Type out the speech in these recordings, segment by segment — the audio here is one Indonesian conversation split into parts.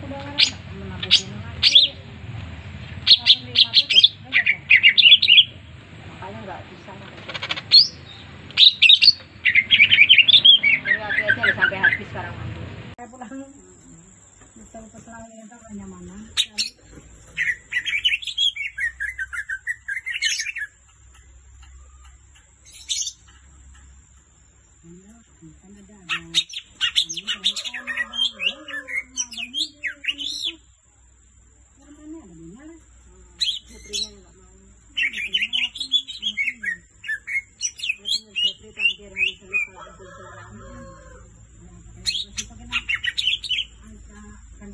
Ngarang menabuhin lagi. Apa lima? Makanya nggak bisa Jadi ada sampai habis sekarang mandi. Saya pulang bisa peserang itu kenyamanan. Kan ada ada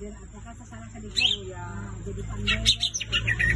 apakah salah sedikit ya jadi pandai